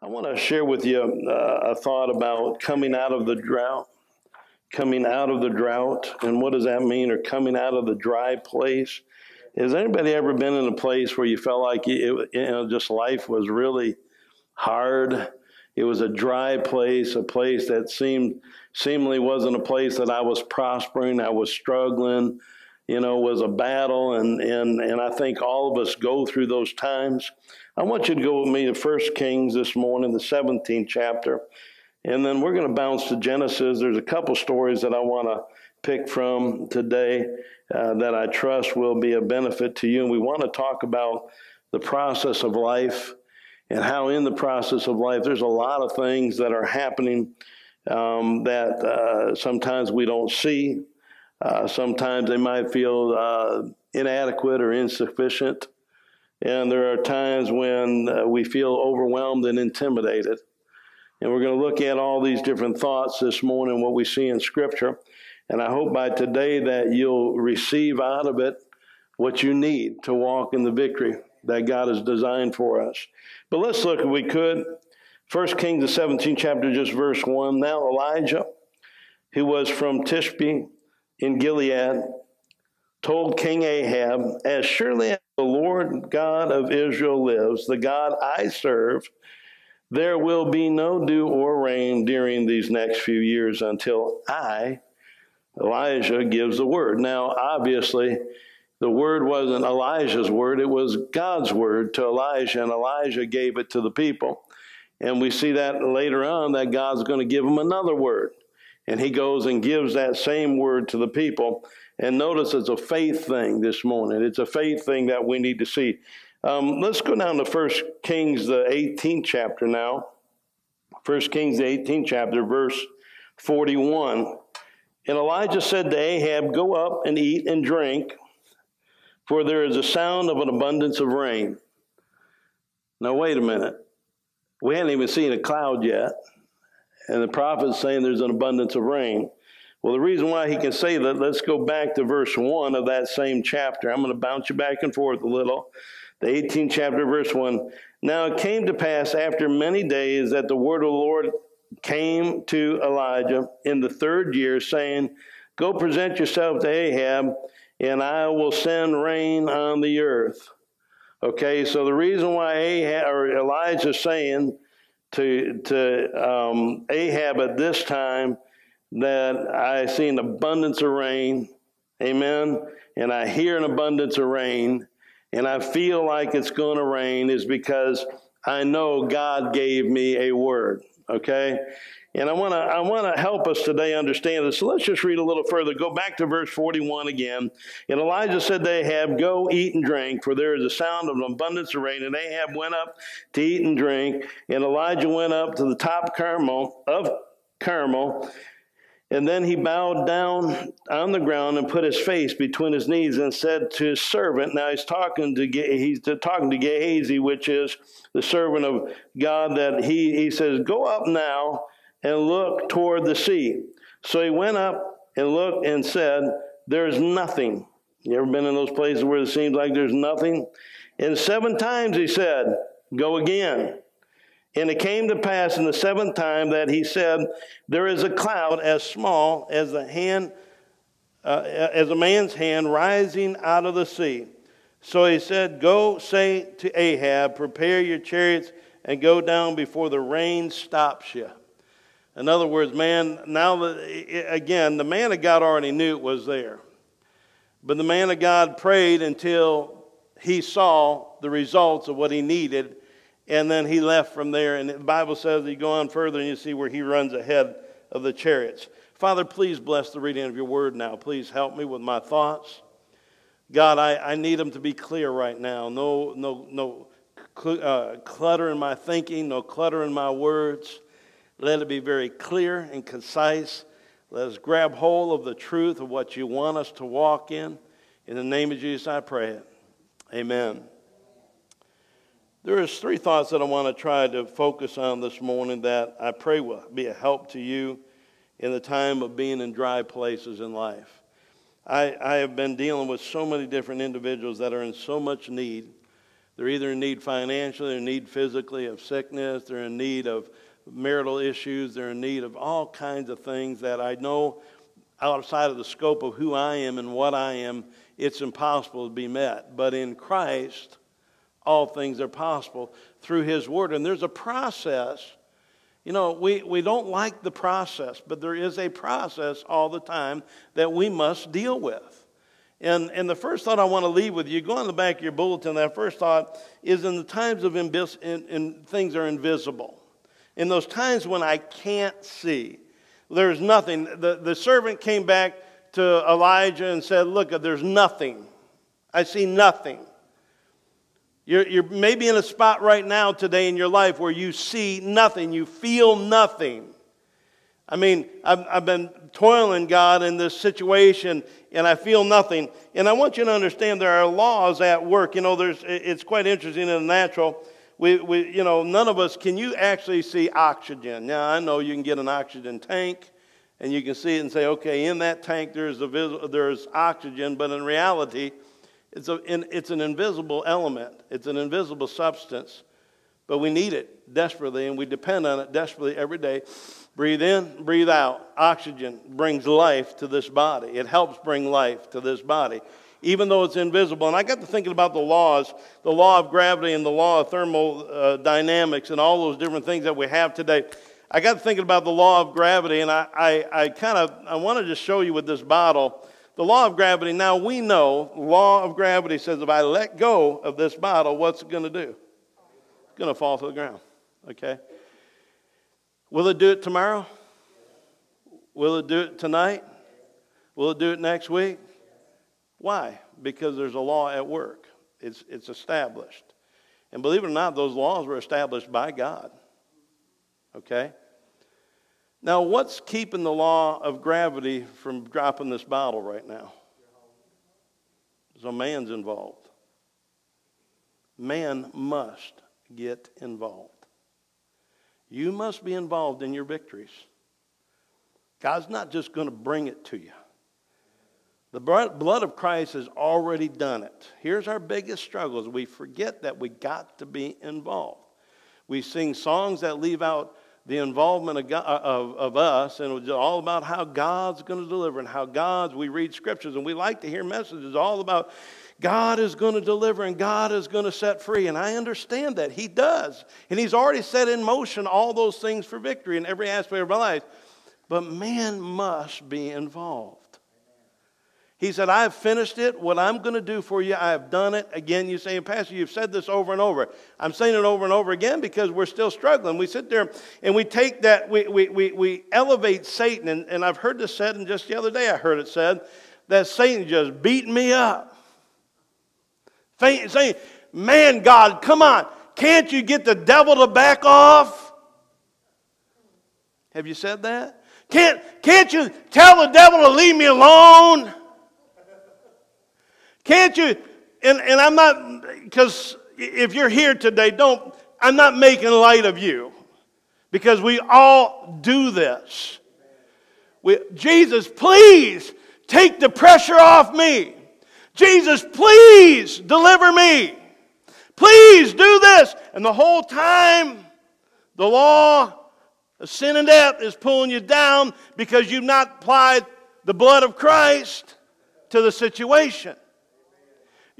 I want to share with you uh, a thought about coming out of the drought. Coming out of the drought, and what does that mean? Or coming out of the dry place? Has anybody ever been in a place where you felt like it, you know, just life was really hard? It was a dry place, a place that seemed seemingly wasn't a place that I was prospering. I was struggling. You know, was a battle, and and and I think all of us go through those times. I want you to go with me to First Kings this morning, the 17th chapter. And then we're going to bounce to Genesis. There's a couple stories that I want to pick from today uh, that I trust will be a benefit to you. And we want to talk about the process of life and how, in the process of life, there's a lot of things that are happening um, that uh, sometimes we don't see. Uh, sometimes they might feel uh, inadequate or insufficient. And there are times when uh, we feel overwhelmed and intimidated. And we're going to look at all these different thoughts this morning, what we see in Scripture. And I hope by today that you'll receive out of it what you need to walk in the victory that God has designed for us. But let's look, if we could, 1 Kings, the 17th chapter, just verse 1. Now Elijah, who was from Tishbe in Gilead, told King Ahab, As surely as the Lord God of Israel lives, the God I serve, there will be no dew or rain during these next few years until I, Elijah, gives the word. Now, obviously, the word wasn't Elijah's word, it was God's word to Elijah, and Elijah gave it to the people. And we see that later on that God's going to give him another word. And he goes and gives that same word to the people. And notice it's a faith thing this morning. It's a faith thing that we need to see. Um, let's go down to First Kings, the 18th chapter now. First Kings, the 18th chapter, verse 41. And Elijah said to Ahab, Go up and eat and drink, for there is a sound of an abundance of rain. Now, wait a minute. We hadn't even seen a cloud yet. And the prophet's saying there's an abundance of rain. Well, the reason why he can say that, let's go back to verse 1 of that same chapter. I'm going to bounce you back and forth a little. The 18th chapter, verse 1. Now it came to pass after many days that the word of the Lord came to Elijah in the third year, saying, Go present yourself to Ahab, and I will send rain on the earth. Okay, so the reason why Ahab, or Elijah is saying to, to um, Ahab at this time that I see an abundance of rain. Amen. And I hear an abundance of rain and I feel like it's going to rain is because I know God gave me a word. Okay? And I want to I want to help us today understand this. So let's just read a little further. Go back to verse 41 again. And Elijah said to Ahab, Go eat and drink, for there is a sound of an abundance of rain. And Ahab went up to eat and drink. And Elijah went up to the top Carmel of Carmel and then he bowed down on the ground and put his face between his knees and said to his servant, now he's talking to he's talking to Gehazi, which is the servant of God, that he, he says, Go up now and look toward the sea. So he went up and looked and said, There's nothing. You ever been in those places where it seems like there's nothing? And seven times he said, Go again. And it came to pass in the seventh time that he said, There is a cloud as small as a hand, uh, as a man's hand rising out of the sea. So he said, Go say to Ahab, prepare your chariots and go down before the rain stops you. In other words, man, now that, again, the man of God already knew it was there. But the man of God prayed until he saw the results of what he needed and then he left from there. And the Bible says that you go on further and you see where he runs ahead of the chariots. Father, please bless the reading of your word now. Please help me with my thoughts. God, I, I need them to be clear right now. No, no, no cl- uh, clutter in my thinking, no clutter in my words. Let it be very clear and concise. Let us grab hold of the truth of what you want us to walk in. In the name of Jesus, I pray it. Amen. There is three thoughts that I want to try to focus on this morning that I pray will be a help to you in the time of being in dry places in life. I, I have been dealing with so many different individuals that are in so much need They're either in need financially, they're in need physically of sickness, they're in need of marital issues, they're in need of all kinds of things that I know outside of the scope of who I am and what I am, it's impossible to be met. But in Christ, all things are possible through His Word. And there's a process. You know, we, we don't like the process, but there is a process all the time that we must deal with. And, and the first thought I want to leave with you, go on the back of your bulletin, that first thought is in the times of invis- in, in things are invisible. In those times when I can't see, there's nothing. The, the servant came back to Elijah and said, Look, there's nothing. I see nothing. You're, you're maybe in a spot right now today in your life where you see nothing, you feel nothing. I mean, I've, I've been toiling, God, in this situation, and I feel nothing. And I want you to understand there are laws at work. You know, there's, it's quite interesting in the natural. We, we, you know, none of us, can you actually see oxygen? Now, I know you can get an oxygen tank, and you can see it and say, okay, in that tank there's, a there's oxygen, but in reality, it's, a, it's an invisible element, it's an invisible substance, but we need it desperately, and we depend on it desperately every day. Breathe in, breathe out. Oxygen brings life to this body, it helps bring life to this body. Even though it's invisible. And I got to thinking about the laws, the law of gravity and the law of thermodynamics uh, and all those different things that we have today. I got to thinking about the law of gravity, and I, I, I kind of I wanted to show you with this bottle the law of gravity, now we know, the law of gravity says if I let go of this bottle, what's it going to do? It's going to fall to the ground. Okay? Will it do it tomorrow? Will it do it tonight? Will it do it next week? Why? Because there's a law at work. It's, it's established. And believe it or not, those laws were established by God. Okay? Now, what's keeping the law of gravity from dropping this bottle right now? So, man's involved. Man must get involved. You must be involved in your victories. God's not just going to bring it to you. The blood of Christ has already done it. Here's our biggest struggles. We forget that we got to be involved. We sing songs that leave out the involvement of, God, uh, of, of us, and it was all about how God's going to deliver and how God's, we read scriptures and we like to hear messages all about God is going to deliver and God is going to set free. And I understand that. He does. And He's already set in motion all those things for victory in every aspect of our life. But man must be involved. He said, I have finished it. What I'm going to do for you, I have done it. Again, you say, Pastor, you've said this over and over. I'm saying it over and over again because we're still struggling. We sit there and we take that, we, we, we, we elevate Satan. And, and I've heard this said, and just the other day I heard it said, that Satan just beating me up. Saying, man, God, come on. Can't you get the devil to back off? Have you said that? Can't, can't you tell the devil to leave me alone? Can't you? And, and I'm not, because if you're here today, don't, I'm not making light of you because we all do this. We, Jesus, please take the pressure off me. Jesus, please deliver me. Please do this. And the whole time, the law of sin and death is pulling you down because you've not applied the blood of Christ to the situation.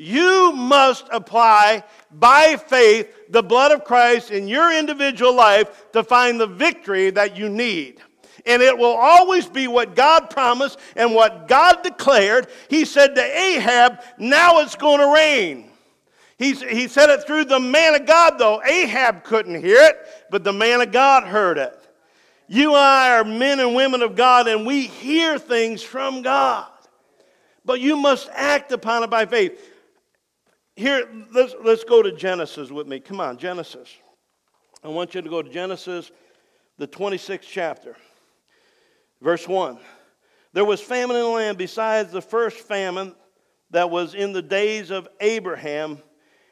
You must apply by faith the blood of Christ in your individual life to find the victory that you need. And it will always be what God promised and what God declared. He said to Ahab, Now it's going to rain. He's, he said it through the man of God, though. Ahab couldn't hear it, but the man of God heard it. You and I are men and women of God, and we hear things from God. But you must act upon it by faith here, let's, let's go to Genesis with me. Come on, Genesis. I want you to go to Genesis, the 26th chapter, verse 1. There was famine in the land besides the first famine that was in the days of Abraham.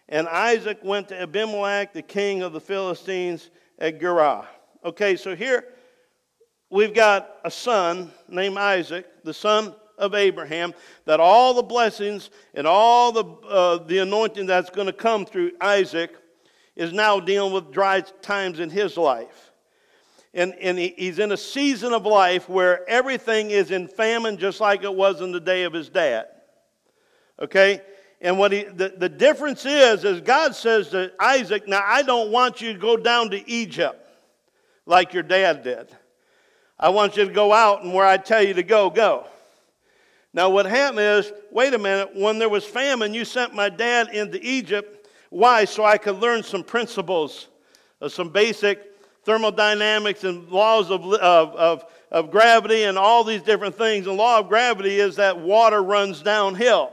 And Isaac went to Abimelech, the king of the Philistines, at Gerar. Okay, so here we've got a son named Isaac, the son of Abraham, that all the blessings and all the, uh, the anointing that's going to come through Isaac is now dealing with dry times in his life. And, and he, he's in a season of life where everything is in famine, just like it was in the day of his dad. Okay? And what he, the, the difference is, is God says to Isaac, Now I don't want you to go down to Egypt like your dad did. I want you to go out and where I tell you to go, go. Now, what happened is, wait a minute, when there was famine, you sent my dad into Egypt. Why? So I could learn some principles, of some basic thermodynamics and laws of, of, of, of gravity and all these different things. The law of gravity is that water runs downhill.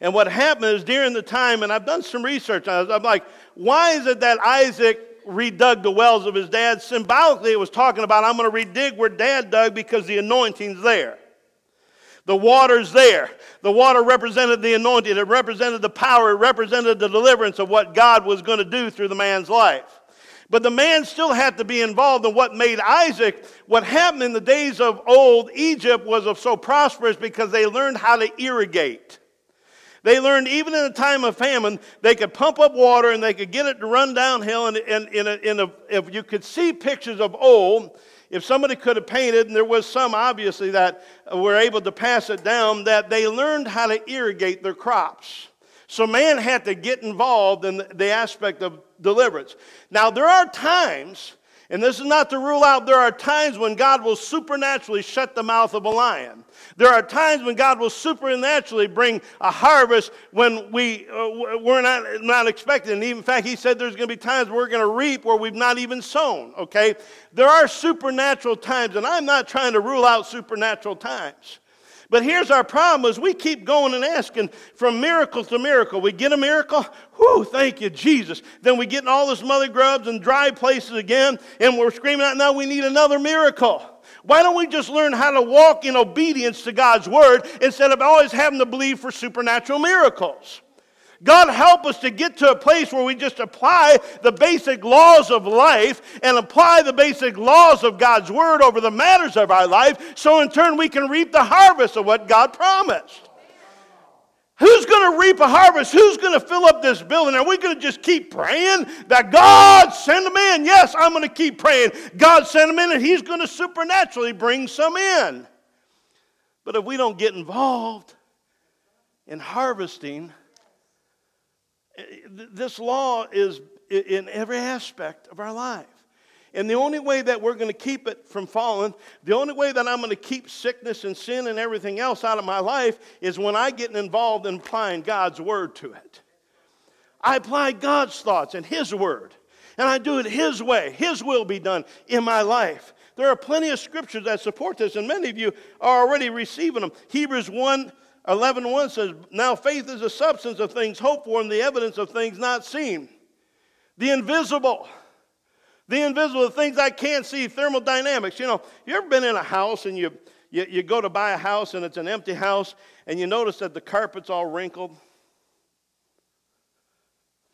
And what happened is during the time, and I've done some research I'm like, why is it that Isaac redug the wells of his dad? Symbolically, it was talking about, I'm going to redig where dad dug because the anointing's there. The water's there. The water represented the anointing, it represented the power, it represented the deliverance of what God was going to do through the man's life. But the man still had to be involved in what made Isaac. What happened in the days of old Egypt was of so prosperous because they learned how to irrigate. They learned even in a time of famine, they could pump up water and they could get it to run downhill. And, and, and, and if you could see pictures of old, if somebody could have painted, and there was some obviously that were able to pass it down, that they learned how to irrigate their crops. So man had to get involved in the aspect of deliverance. Now, there are times and this is not to rule out there are times when God will supernaturally shut the mouth of a lion. There are times when God will supernaturally bring a harvest when we, uh, we're not, not expecting. And in fact, He said there's going to be times we're going to reap where we've not even sown, okay? There are supernatural times, and I'm not trying to rule out supernatural times. But here's our problem is we keep going and asking from miracle to miracle. We get a miracle, whew, thank you, Jesus. Then we get in all this mother grubs and dry places again, and we're screaming out, now we need another miracle. Why don't we just learn how to walk in obedience to God's word instead of always having to believe for supernatural miracles? God, help us to get to a place where we just apply the basic laws of life and apply the basic laws of God's Word over the matters of our life so in turn we can reap the harvest of what God promised. Who's going to reap a harvest? Who's going to fill up this building? Are we going to just keep praying that God send them in? Yes, I'm going to keep praying. God send them in and He's going to supernaturally bring some in. But if we don't get involved in harvesting, this law is in every aspect of our life. And the only way that we're going to keep it from falling, the only way that I'm going to keep sickness and sin and everything else out of my life is when I get involved in applying God's word to it. I apply God's thoughts and His word, and I do it His way. His will be done in my life. There are plenty of scriptures that support this, and many of you are already receiving them. Hebrews 1 11 1 says, Now faith is the substance of things hoped for and the evidence of things not seen. The invisible. The invisible, the things I can't see, thermodynamics. You know, you ever been in a house and you, you, you go to buy a house and it's an empty house and you notice that the carpet's all wrinkled?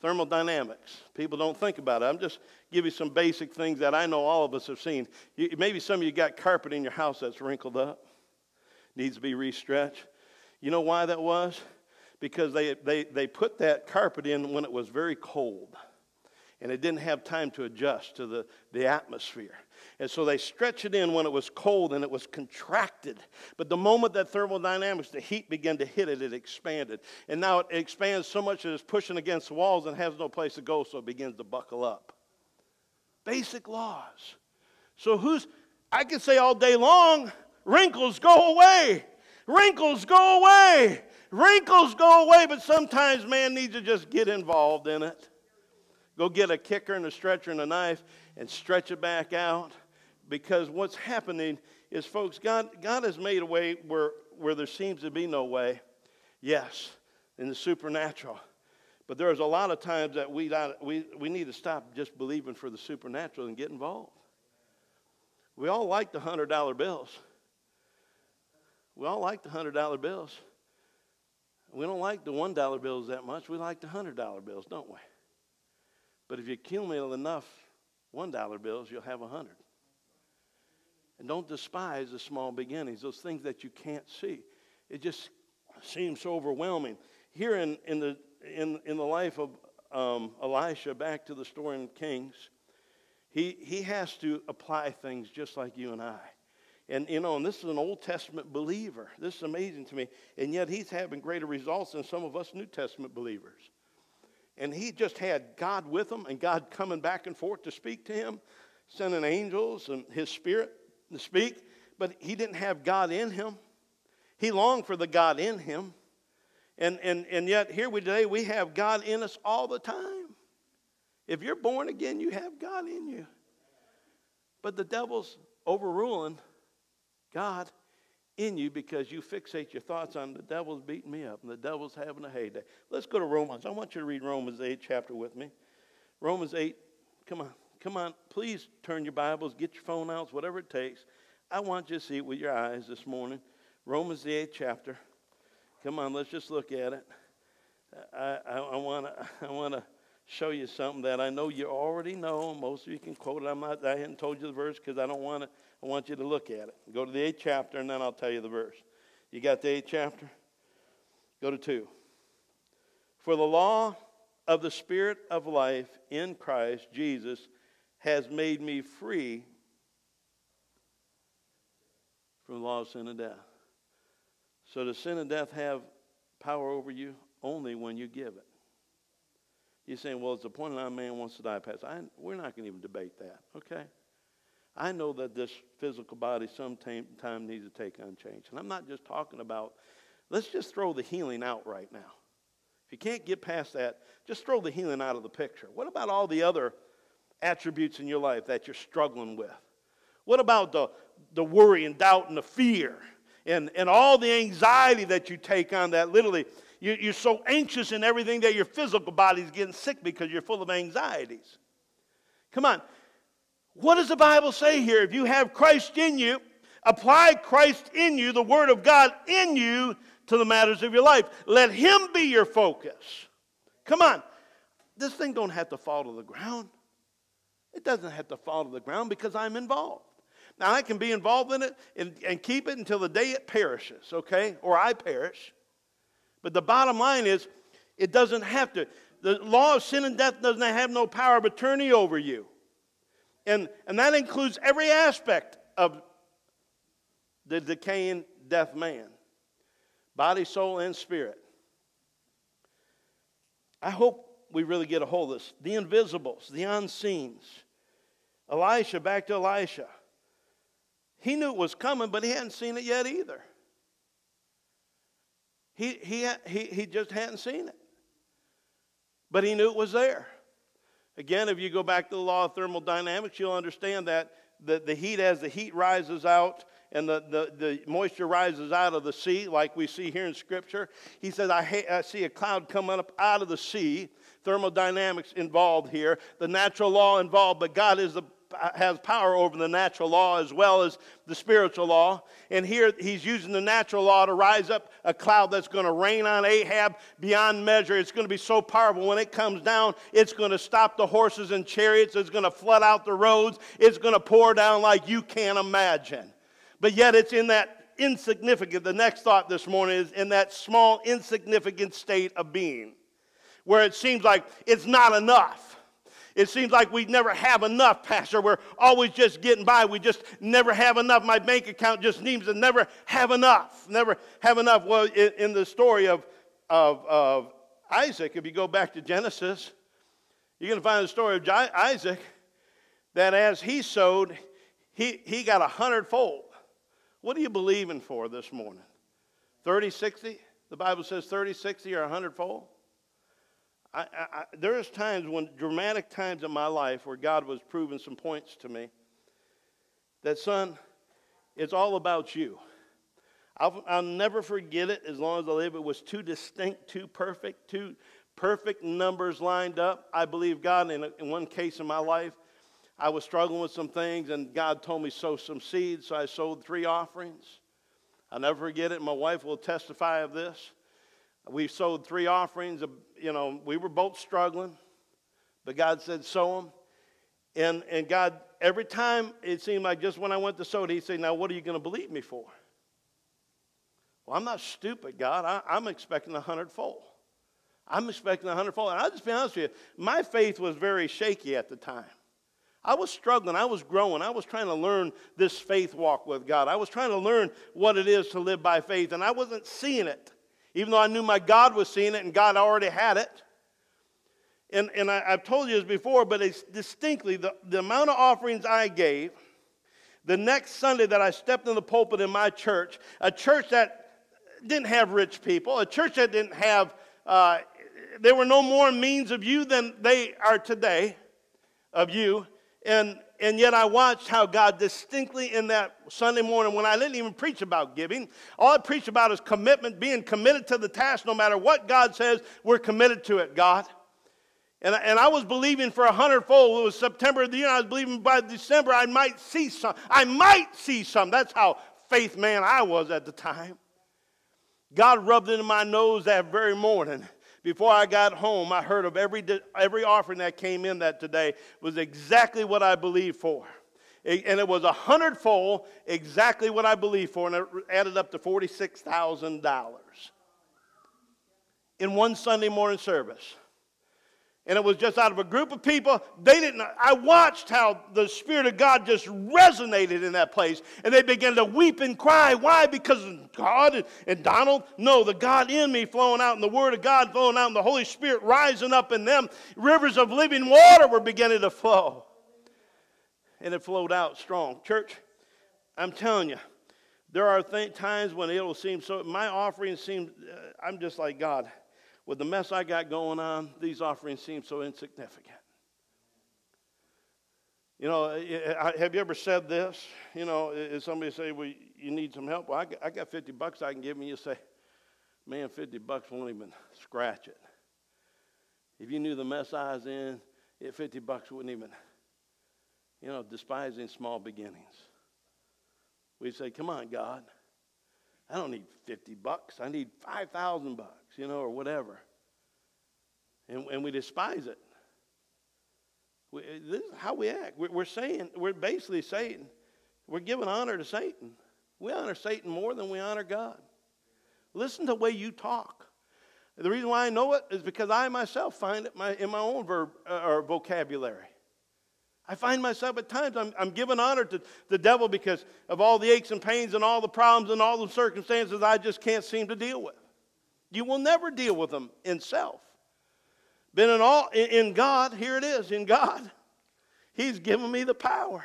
Thermodynamics. People don't think about it. I'm just give you some basic things that I know all of us have seen. You, maybe some of you got carpet in your house that's wrinkled up, needs to be restretched. You know why that was? Because they, they, they put that carpet in when it was very cold and it didn't have time to adjust to the, the atmosphere. And so they stretched it in when it was cold and it was contracted. But the moment that thermodynamics, the heat began to hit it, it expanded. And now it expands so much that it's pushing against the walls and has no place to go, so it begins to buckle up. Basic laws. So who's, I could say all day long, wrinkles go away. Wrinkles go away. Wrinkles go away, but sometimes man needs to just get involved in it. Go get a kicker and a stretcher and a knife and stretch it back out. Because what's happening is, folks, God, God has made a way where, where there seems to be no way. Yes, in the supernatural. But there's a lot of times that we, we, we need to stop just believing for the supernatural and get involved. We all like the $100 bills. We all like the $100 bills. We don't like the $1 bills that much. We like the $100 bills, don't we? But if you accumulate enough $1 bills, you'll have a 100. And don't despise the small beginnings, those things that you can't see. it just seems so overwhelming. Here in, in, the, in, in the life of um, Elisha, back to the story in Kings, he, he has to apply things just like you and I. And, you know, and this is an Old Testament believer. This is amazing to me. And yet he's having greater results than some of us New Testament believers. And he just had God with him and God coming back and forth to speak to him, sending angels and his spirit to speak. But he didn't have God in him. He longed for the God in him. And, and, and yet, here we today, we have God in us all the time. If you're born again, you have God in you. But the devil's overruling God in you because you fixate your thoughts on the devil's beating me up and the devil's having a heyday. Let's go to Romans. I want you to read Romans 8 chapter with me. Romans 8, come on, come on. Please turn your Bibles, get your phone out, whatever it takes. I want you to see it with your eyes this morning. Romans the 8th chapter. Come on, let's just look at it. I, I, I want to I wanna show you something that I know you already know. Most of you can quote it. I'm not, I hadn't told you the verse because I don't want to. I want you to look at it. Go to the eighth chapter, and then I'll tell you the verse. You got the eighth chapter? Go to two. For the law of the Spirit of life in Christ Jesus has made me free from the law of sin and death. So does sin and death have power over you? Only when you give it. You're saying, well, it's the point that man wants to die past. I, we're not going to even debate that, okay? I know that this physical body sometime needs to take unchanged. And I'm not just talking about, let's just throw the healing out right now. If you can't get past that, just throw the healing out of the picture. What about all the other attributes in your life that you're struggling with? What about the, the worry and doubt and the fear and, and all the anxiety that you take on that literally you, you're so anxious in everything that your physical body's getting sick because you're full of anxieties? Come on. What does the Bible say here? If you have Christ in you, apply Christ in you, the Word of God in you, to the matters of your life. Let Him be your focus. Come on. This thing don't have to fall to the ground. It doesn't have to fall to the ground because I'm involved. Now, I can be involved in it and, and keep it until the day it perishes, okay? Or I perish. But the bottom line is, it doesn't have to. The law of sin and death doesn't have no power of attorney over you. And, and that includes every aspect of the decaying death man body, soul, and spirit. I hope we really get a hold of this. The invisibles, the unseens. Elisha, back to Elisha. He knew it was coming, but he hadn't seen it yet either. He, he, he, he just hadn't seen it. But he knew it was there. Again, if you go back to the law of thermodynamics, you'll understand that the, the heat, as the heat rises out and the, the, the moisture rises out of the sea, like we see here in Scripture, he says, I, ha- I see a cloud coming up out of the sea. Thermodynamics involved here, the natural law involved, but God is the has power over the natural law as well as the spiritual law. And here he's using the natural law to rise up a cloud that's going to rain on Ahab beyond measure. It's going to be so powerful. When it comes down, it's going to stop the horses and chariots. It's going to flood out the roads. It's going to pour down like you can't imagine. But yet it's in that insignificant, the next thought this morning is in that small, insignificant state of being where it seems like it's not enough. It seems like we never have enough, Pastor. We're always just getting by. We just never have enough. My bank account just seems to never have enough. Never have enough. Well, in, in the story of, of, of Isaac, if you go back to Genesis, you're going to find the story of Isaac that as he sowed, he, he got a hundredfold. What are you believing for this morning? 30, 60? The Bible says 30, 60, or a hundredfold? I, I, there's times when dramatic times in my life where God was proving some points to me that, son, it's all about you. I'll, I'll never forget it as long as I live. It was too distinct, too perfect, two perfect numbers lined up. I believe God, in, a, in one case in my life, I was struggling with some things, and God told me sow some seeds, so I sowed three offerings. I'll never forget it. My wife will testify of this. We sowed three offerings. You know, we were both struggling, but God said, sow them. And, and God, every time it seemed like just when I went to sow it, He said, Now, what are you going to believe me for? Well, I'm not stupid, God. I, am expecting a hundredfold. I'm expecting a hundredfold. And I'll just be honest with you, my faith was very shaky at the time. I was struggling. I was growing. I was trying to learn this faith walk with God. I was trying to learn what it is to live by faith, and I wasn't seeing it, even though I knew my God was seeing it and God already had it. And, and I, have told you this before, but it's distinctly the, the amount of offerings I gave the next Sunday that I stepped in the pulpit in my church, a church that didn't have rich people, a church that didn't have, uh, there were no more means of you than they are today of you. And, and yet I watched how God distinctly in that Sunday morning, when I didn't even preach about giving, all I preached about is commitment, being committed to the task no matter what God says, we're committed to it, God. And, and I was believing for a hundredfold. It was September of the year. I was believing by December I might see some. I might see some. That's how faith man I was at the time. God rubbed into my nose that very morning. Before I got home, I heard of every, every offering that came in that today was exactly what I believed for. And it was a hundredfold, exactly what I believed for, and it added up to $46,000 in one Sunday morning service and it was just out of a group of people. They didn't. I watched how the Spirit of God just resonated in that place, and they began to weep and cry. Why? Because God and, Donald. No, the God in me flowing out, and the Word of God flowing out, and the Holy Spirit rising up in them. Rivers of living water were beginning to flow, and it flowed out strong. Church, I'm telling you, there are th- times when it'll seem so. My offering seems. Uh, I'm just like God with the mess I got going on, these offerings seem so insignificant. You know, have you ever said this? You know, if somebody say, well, you need some help? Well, I got 50 bucks I can give you. You say, man, 50 bucks won't even scratch it. If you knew the mess I was in, 50 bucks wouldn't even, you know, despising small beginnings. We'd say, come on, God. I don't need 50 bucks. I need 5,000 bucks, you know, or whatever. And, and we despise it. We, this is how we act. We're, we're saying, we're basically saying, we're giving honor to Satan. We honor Satan more than we honor God. Listen to the way you talk. The reason why I know it is because I myself find it my, in my own verb uh, or vocabulary. I find myself at times, I'm, I'm giving honor to the devil because of all the aches and pains and all the problems and all the circumstances I just can't seem to deal with. You will never deal with them in self. Been in all in God, here it is, in God. He's given me the power.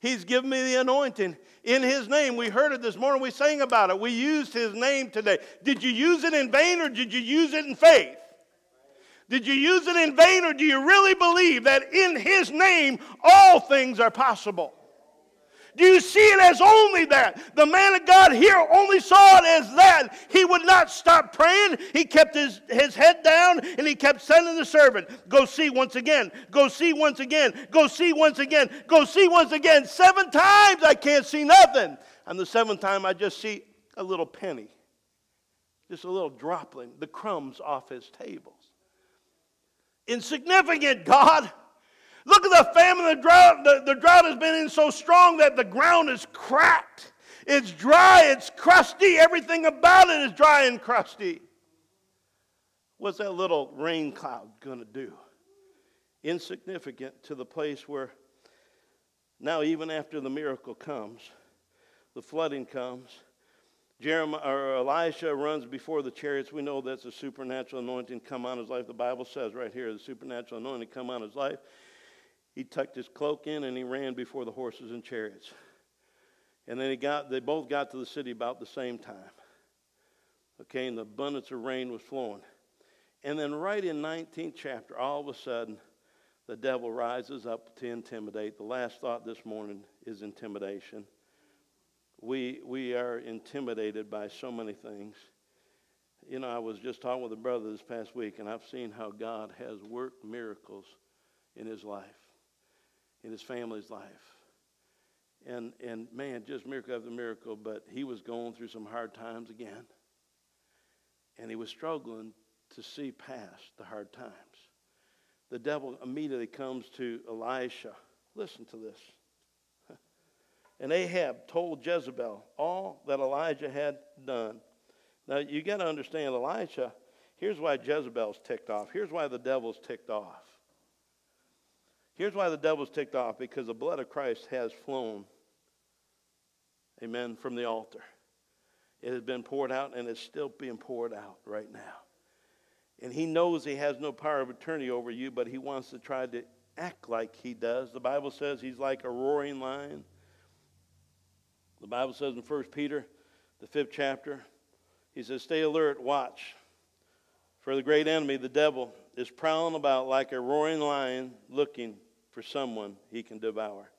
He's given me the anointing in His name. We heard it this morning. We sang about it. We used His name today. Did you use it in vain or did you use it in faith? Did you use it in vain or do you really believe that in His name all things are possible? Do you see it as only that? The man of God here only saw it as that. He would not stop praying. He kept his, his head down and he kept sending the servant, Go see once again, go see once again, go see once again, go see once again. Seven times I can't see nothing. And the seventh time I just see a little penny, just a little dropling, the crumbs off his tables insignificant, God. Look at the famine, the drought. The, the drought has been in so strong that the ground is cracked. It's dry, it's crusty. Everything about it is dry and crusty. What's that little rain cloud going to do? Insignificant to the place where now, even after the miracle comes, the flooding comes, Jeremiah, or Elisha runs before the chariots. We know that's a supernatural anointing come on his life. The Bible says right here, the supernatural anointing come on his life. He tucked his cloak in and he ran before the horses and chariots. And then he got, they both got to the city about the same time. Okay, and the abundance of rain was flowing. And then right in 19th chapter, all of a sudden, the devil rises up to intimidate. The last thought this morning is intimidation we, we are intimidated by so many things. You know, I was just talking with a brother this past week, and I've seen how God has worked miracles in his life, in his family's life. And, and man, just miracle after miracle, but he was going through some hard times again. And he was struggling to see past the hard times. The devil immediately comes to Elisha. Listen to this. And Ahab told Jezebel all that Elijah had done. Now, you got to understand, Elisha, here's why Jezebel's ticked off. Here's why the devil's ticked off. Here's why the devil's ticked off because the blood of Christ has flown, amen, from the altar. It has been poured out and it's still being poured out right now. And he knows he has no power of attorney over you, but he wants to try to act like he does. The Bible says he's like a roaring lion. The Bible says in 1 Peter, the fifth chapter, he says, Stay alert, watch. For the great enemy, the devil, is prowling about like a roaring lion looking for someone he can devour.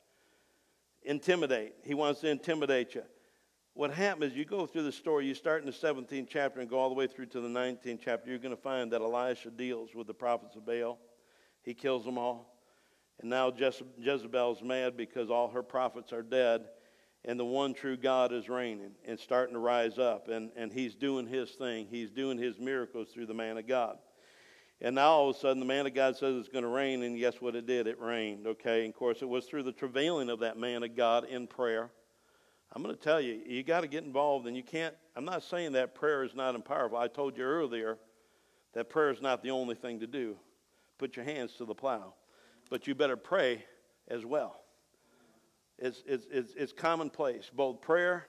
Intimidate. He wants to intimidate you. What happens, you go through the story, you start in the 17th chapter and go all the way through to the 19th chapter, you're going to find that Elisha deals with the prophets of Baal. He kills them all. And now Jezebel's mad because all her prophets are dead and the one true God is reigning and starting to rise up. And, and he's doing his thing. He's doing his miracles through the man of God. And now all of a sudden the man of God says it's going to rain, and guess what it did? It rained, okay? And of course, it was through the travailing of that man of God in prayer. I'm going to tell you, you got to get involved, and you can't. I'm not saying that prayer is not powerful. I told you earlier that prayer is not the only thing to do. Put your hands to the plow. But you better pray as well. It's, it's, it's, it's commonplace, both prayer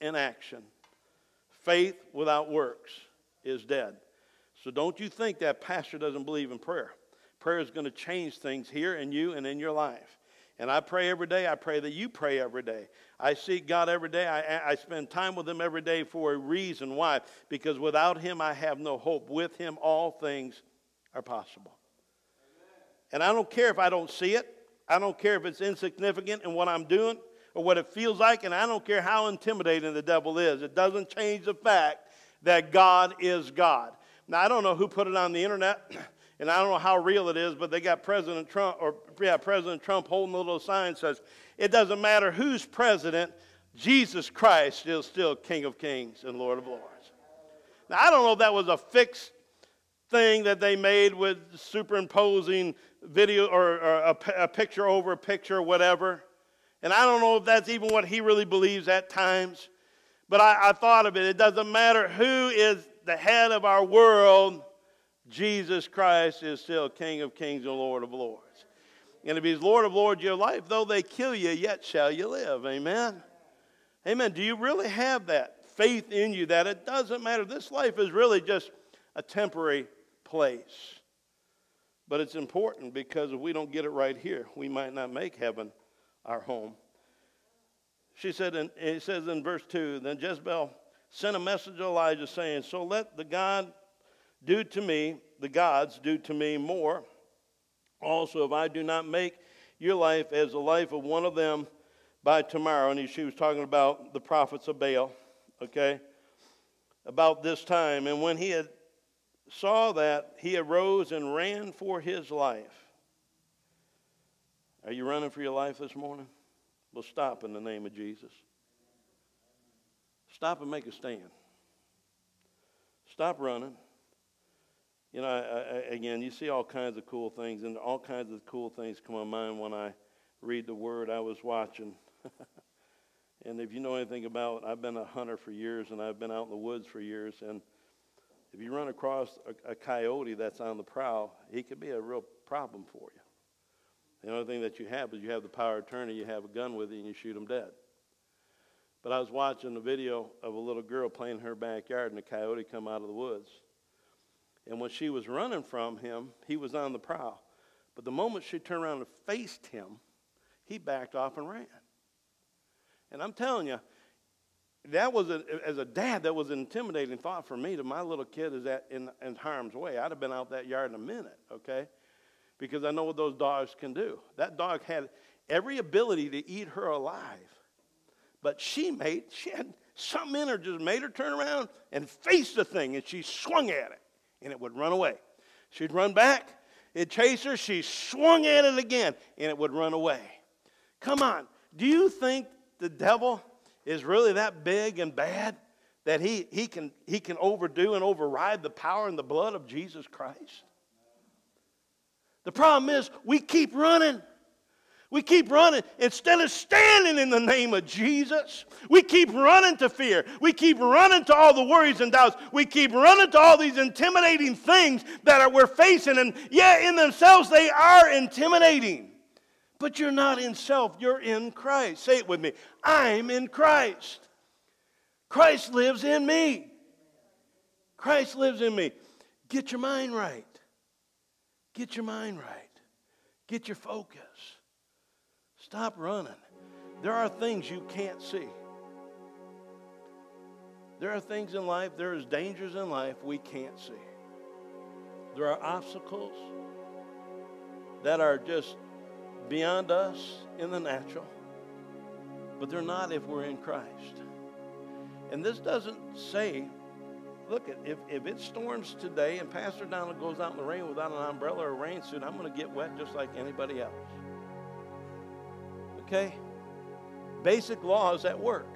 and action. Faith without works is dead. So don't you think that pastor doesn't believe in prayer. Prayer is going to change things here in you and in your life. And I pray every day. I pray that you pray every day. I seek God every day. I, I spend time with Him every day for a reason. Why? Because without Him, I have no hope. With Him, all things are possible. And I don't care if I don't see it. I don't care if it's insignificant in what I'm doing or what it feels like, and I don't care how intimidating the devil is. It doesn't change the fact that God is God. Now, I don't know who put it on the internet, and I don't know how real it is, but they got President Trump, or yeah, President Trump holding a little sign says, "It doesn't matter who's president, Jesus Christ is still King of Kings and Lord of Lords." Now, I don't know if that was a fixed thing that they made with superimposing video or, or a, a picture over a picture or whatever. And I don't know if that's even what he really believes at times. But I, I, thought of it. It doesn't matter who is the head of our world, Jesus Christ is still King of kings and Lord of lords. And if he's Lord of lords your life, though they kill you, yet shall you live. Amen. Amen. Do you really have that faith in you that it doesn't matter? This life is really just a temporary place. But it's important because if we don't get it right here, we might not make heaven our home. She said, and it says in verse 2 Then Jezebel sent a message to Elijah saying, So let the God do to me, the gods do to me more. Also, if I do not make your life as the life of one of them by tomorrow. And she was talking about the prophets of Baal, okay? About this time. And when he had saw that, he arose and ran for his life. Are you running for your life this morning? Well, stop in the name of Jesus. Stop and make a stand. Stop running. You know, I, I, again, you see all kinds of cool things, and all kinds of cool things come to mind when I read the word I was watching. and if you know anything about, I've been a hunter for years, and I've been out in the woods for years, and if you run across a, a coyote that's on the prowl, he could be a real problem for you. The only thing that you have is you have the power of attorney, you have a gun with you, and you shoot him dead. But I was watching a video of a little girl playing in her backyard, and a coyote come out of the woods. And when she was running from him, he was on the prowl. But the moment she turned around and faced him, he backed off and ran. And I'm telling you, that was a, as a dad that was an intimidating thought for me to my little kid is that in, in harm's way i'd have been out that yard in a minute okay because i know what those dogs can do that dog had every ability to eat her alive but she made she had something in just made her turn around and face the thing and she swung at it and it would run away she'd run back it'd chase her she swung at it again and it would run away come on do you think the devil is really that big and bad that he, he, can, he can overdo and override the power and the blood of Jesus Christ? The problem is we keep running. We keep running instead of standing in the name of Jesus. We keep running to fear. We keep running to all the worries and doubts. We keep running to all these intimidating things that are, we're facing. And yeah, in themselves, they are intimidating. But you're not in self, you're in Christ. Say it with me I'm in Christ. Christ lives in me. Christ lives in me. Get your mind right. Get your mind right. Get your focus. Stop running. There are things you can't see. There are things in life, there is dangers in life we can't see. There are obstacles that are just beyond us in the natural, but they're not if we're in Christ. And this doesn't say, look, if, if it storms today and Pastor Donald goes out in the rain without an umbrella or a rain suit, I'm going to get wet just like anybody else. Okay? Basic laws at work.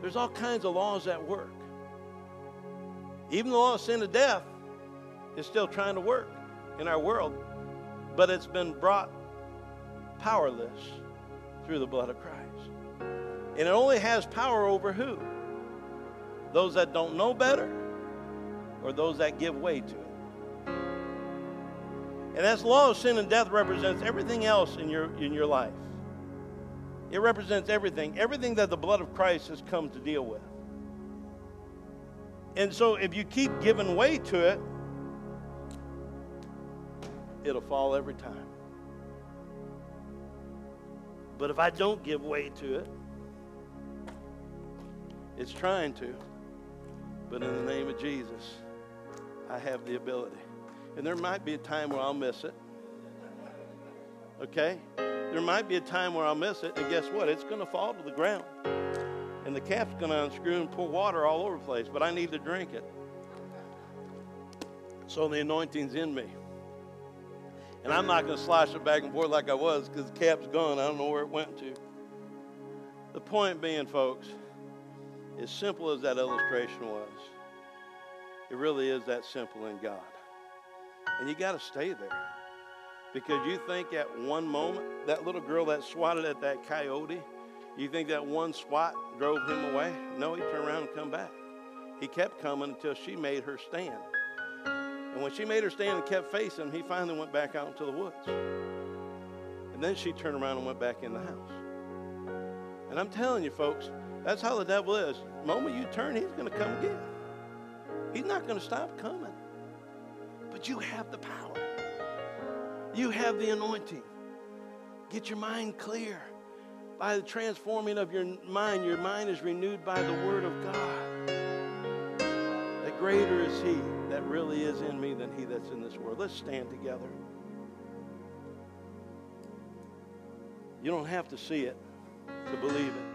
There's all kinds of laws at work. Even the law of sin and death is still trying to work in our world, but it's been brought powerless through the blood of Christ. And it only has power over who? Those that don't know better or those that give way to it. And as law of sin and death represents everything else in your, in your life. It represents everything, everything that the blood of Christ has come to deal with. And so if you keep giving way to it, it'll fall every time. But if I don't give way to it, it's trying to. But in the name of Jesus, I have the ability. And there might be a time where I'll miss it. Okay? There might be a time where I'll miss it, and guess what? It's going to fall to the ground. And the cap's going to unscrew and pour water all over the place, but I need to drink it. So the anointing's in me. And I'm not going to slosh it back and forth like I was because the cap's gone. I don't know where it went to. The point being, folks, as simple as that illustration was, it really is that simple in God. And you got to stay there. Because you think at one moment, that little girl that swatted at that coyote, you think that one swat drove him away? No, he turned around and come back. He kept coming until she made her stand. And when she made her stand and kept facing him, he finally went back out into the woods. And then she turned around and went back in the house. And I'm telling you, folks, that's how the devil is. The moment you turn, he's going to come again. He's not going to stop coming. But you have the power. You have the anointing. Get your mind clear. By the transforming of your mind, your mind is renewed by the Word of God. That greater is He that really is in me than He that's in this world. Let's stand together. You don't have to see it to believe it.